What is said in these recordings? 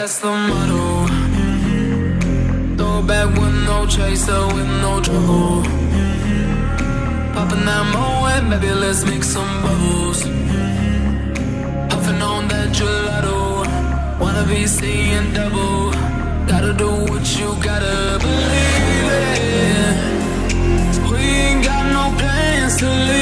that's the motto. Mm-hmm. Throw back with no chaser, with no trouble. Mm-hmm. Popping that and maybe let's make some bubbles. Mm-hmm. On that gelato, wanna be seeing double. Gotta do what you gotta believe in. We ain't got no plans to leave.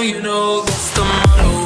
you know that's the motto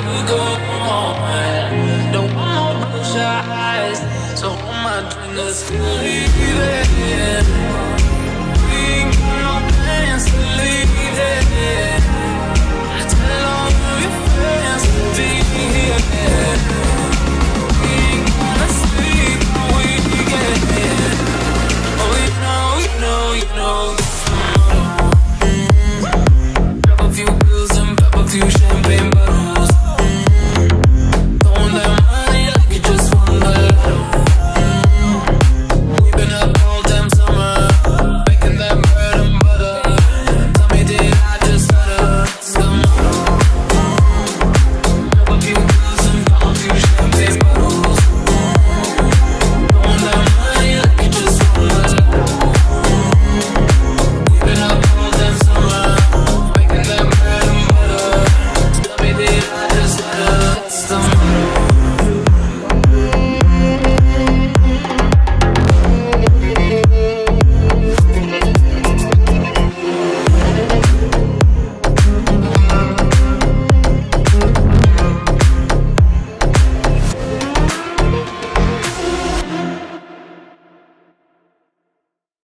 could go on. No one knows eyes, so my dreams leaving. We can all.